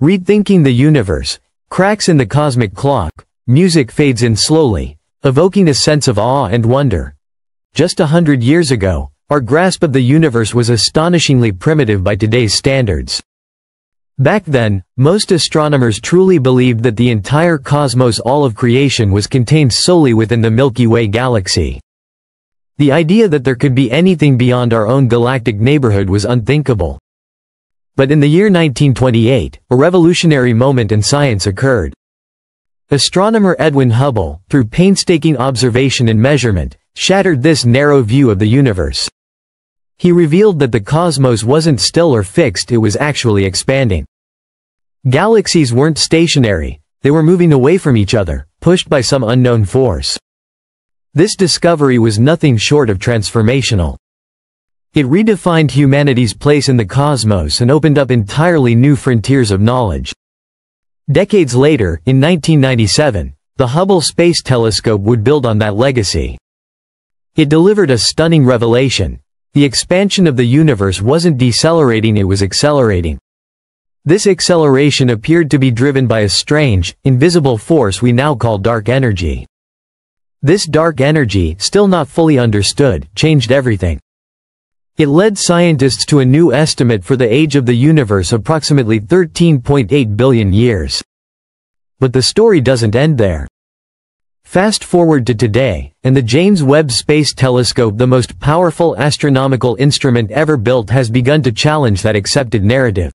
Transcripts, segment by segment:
Rethinking the universe, cracks in the cosmic clock, music fades in slowly, evoking a sense of awe and wonder. Just a hundred years ago, our grasp of the universe was astonishingly primitive by today's standards. Back then, most astronomers truly believed that the entire cosmos all of creation was contained solely within the Milky Way galaxy. The idea that there could be anything beyond our own galactic neighborhood was unthinkable. But in the year 1928, a revolutionary moment in science occurred. Astronomer Edwin Hubble, through painstaking observation and measurement, shattered this narrow view of the universe. He revealed that the cosmos wasn't still or fixed it was actually expanding. Galaxies weren't stationary, they were moving away from each other, pushed by some unknown force. This discovery was nothing short of transformational. It redefined humanity's place in the cosmos and opened up entirely new frontiers of knowledge. Decades later, in 1997, the Hubble Space Telescope would build on that legacy. It delivered a stunning revelation, the expansion of the universe wasn't decelerating it was accelerating. This acceleration appeared to be driven by a strange, invisible force we now call dark energy. This dark energy, still not fully understood, changed everything. It led scientists to a new estimate for the age of the universe approximately 13.8 billion years. But the story doesn't end there. Fast forward to today, and the James Webb Space Telescope the most powerful astronomical instrument ever built has begun to challenge that accepted narrative.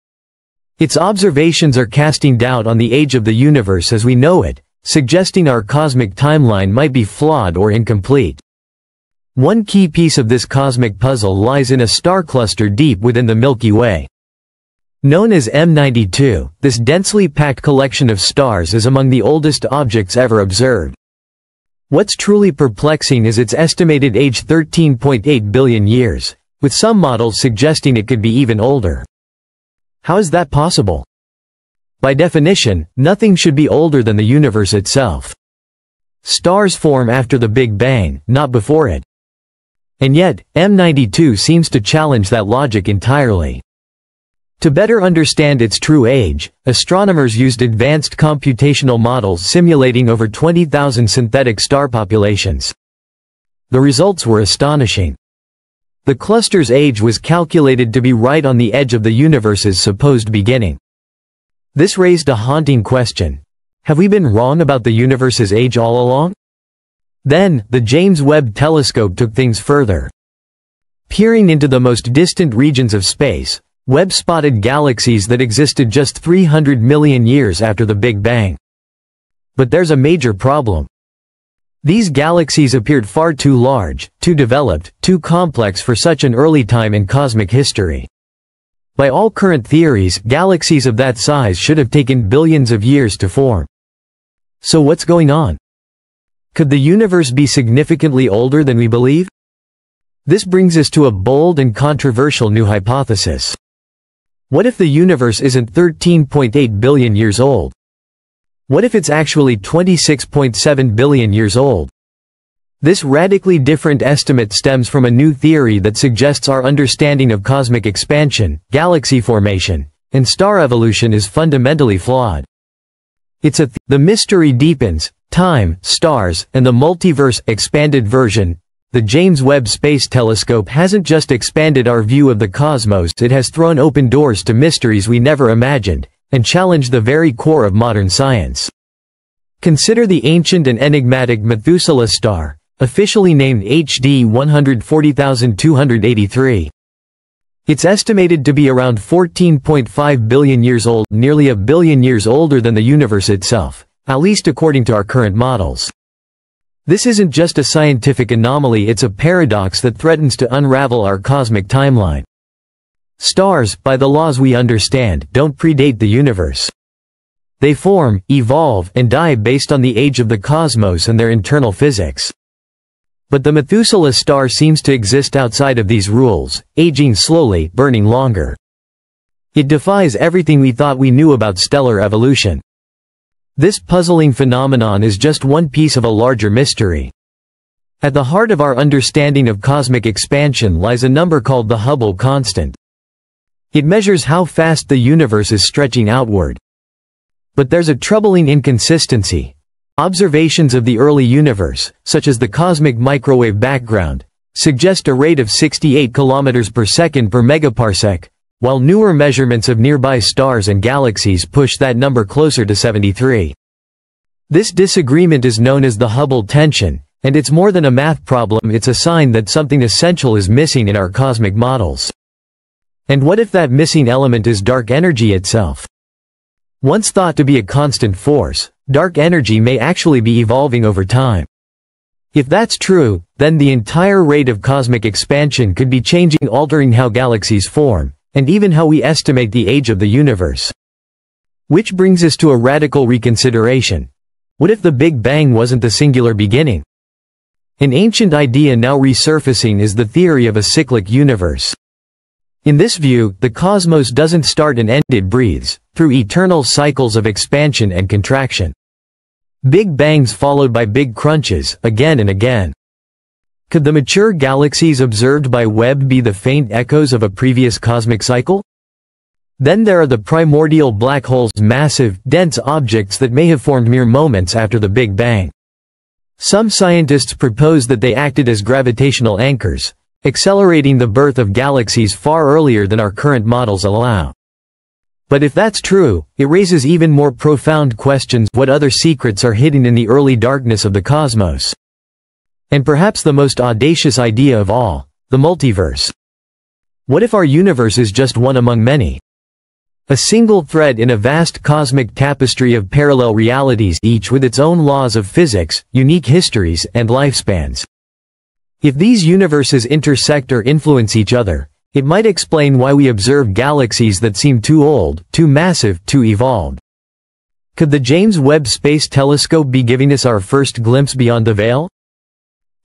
Its observations are casting doubt on the age of the universe as we know it, suggesting our cosmic timeline might be flawed or incomplete. One key piece of this cosmic puzzle lies in a star cluster deep within the Milky Way. Known as M92, this densely packed collection of stars is among the oldest objects ever observed. What's truly perplexing is its estimated age 13.8 billion years, with some models suggesting it could be even older. How is that possible? By definition, nothing should be older than the universe itself. Stars form after the Big Bang, not before it. And yet, M92 seems to challenge that logic entirely. To better understand its true age, astronomers used advanced computational models simulating over 20,000 synthetic star populations. The results were astonishing. The cluster's age was calculated to be right on the edge of the universe's supposed beginning. This raised a haunting question. Have we been wrong about the universe's age all along? Then, the James Webb Telescope took things further. Peering into the most distant regions of space, Webb spotted galaxies that existed just 300 million years after the Big Bang. But there's a major problem. These galaxies appeared far too large, too developed, too complex for such an early time in cosmic history. By all current theories, galaxies of that size should have taken billions of years to form. So what's going on? Could the universe be significantly older than we believe? This brings us to a bold and controversial new hypothesis. What if the universe isn't 13.8 billion years old? What if it's actually 26.7 billion years old? This radically different estimate stems from a new theory that suggests our understanding of cosmic expansion, galaxy formation, and star evolution is fundamentally flawed. It's a th the mystery deepens, time, stars, and the multiverse expanded version the James Webb Space Telescope hasn't just expanded our view of the cosmos it has thrown open doors to mysteries we never imagined, and challenged the very core of modern science. Consider the ancient and enigmatic Methuselah star, officially named HD 140283. It's estimated to be around 14.5 billion years old, nearly a billion years older than the universe itself, at least according to our current models. This isn't just a scientific anomaly it's a paradox that threatens to unravel our cosmic timeline. Stars, by the laws we understand, don't predate the universe. They form, evolve, and die based on the age of the cosmos and their internal physics. But the Methuselah star seems to exist outside of these rules, aging slowly, burning longer. It defies everything we thought we knew about stellar evolution. This puzzling phenomenon is just one piece of a larger mystery. At the heart of our understanding of cosmic expansion lies a number called the Hubble constant. It measures how fast the universe is stretching outward. But there's a troubling inconsistency. Observations of the early universe, such as the cosmic microwave background, suggest a rate of 68 kilometers per second per megaparsec, while newer measurements of nearby stars and galaxies push that number closer to 73. This disagreement is known as the Hubble tension, and it's more than a math problem it's a sign that something essential is missing in our cosmic models. And what if that missing element is dark energy itself? Once thought to be a constant force, dark energy may actually be evolving over time. If that's true, then the entire rate of cosmic expansion could be changing altering how galaxies form, and even how we estimate the age of the universe. Which brings us to a radical reconsideration. What if the Big Bang wasn't the singular beginning? An ancient idea now resurfacing is the theory of a cyclic universe. In this view, the cosmos doesn't start and end it breathes, through eternal cycles of expansion and contraction. Big bangs followed by big crunches, again and again. Could the mature galaxies observed by Webb be the faint echoes of a previous cosmic cycle? Then there are the primordial black holes massive, dense objects that may have formed mere moments after the Big Bang. Some scientists propose that they acted as gravitational anchors, accelerating the birth of galaxies far earlier than our current models allow. But if that's true, it raises even more profound questions what other secrets are hidden in the early darkness of the cosmos. And perhaps the most audacious idea of all, the multiverse. What if our universe is just one among many? A single thread in a vast cosmic tapestry of parallel realities each with its own laws of physics, unique histories, and lifespans. If these universes intersect or influence each other, it might explain why we observe galaxies that seem too old, too massive, too evolved. Could the James Webb Space Telescope be giving us our first glimpse beyond the veil?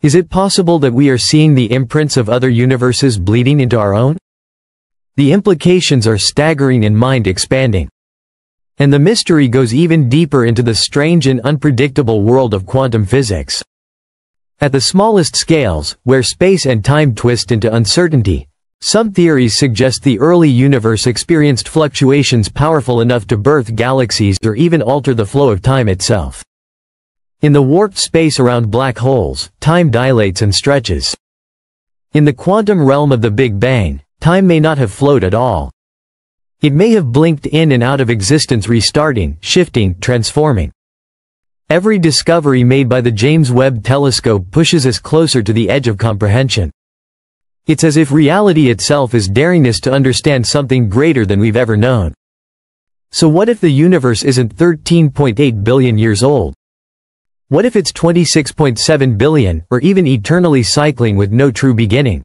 Is it possible that we are seeing the imprints of other universes bleeding into our own? The implications are staggering and mind-expanding. And the mystery goes even deeper into the strange and unpredictable world of quantum physics. At the smallest scales, where space and time twist into uncertainty, some theories suggest the early universe experienced fluctuations powerful enough to birth galaxies or even alter the flow of time itself. In the warped space around black holes, time dilates and stretches. In the quantum realm of the Big Bang, Time may not have flowed at all. It may have blinked in and out of existence restarting, shifting, transforming. Every discovery made by the James Webb Telescope pushes us closer to the edge of comprehension. It's as if reality itself is daring us to understand something greater than we've ever known. So what if the universe isn't 13.8 billion years old? What if it's 26.7 billion, or even eternally cycling with no true beginning?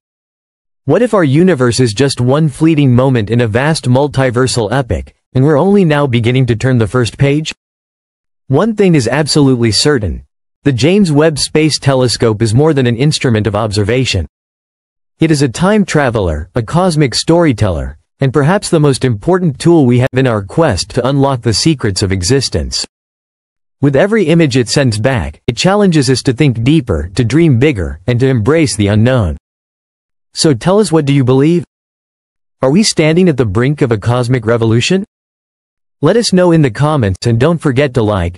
What if our universe is just one fleeting moment in a vast multiversal epic, and we're only now beginning to turn the first page? One thing is absolutely certain. The James Webb Space Telescope is more than an instrument of observation. It is a time traveler, a cosmic storyteller, and perhaps the most important tool we have in our quest to unlock the secrets of existence. With every image it sends back, it challenges us to think deeper, to dream bigger, and to embrace the unknown. So tell us what do you believe? Are we standing at the brink of a cosmic revolution? Let us know in the comments and don't forget to like,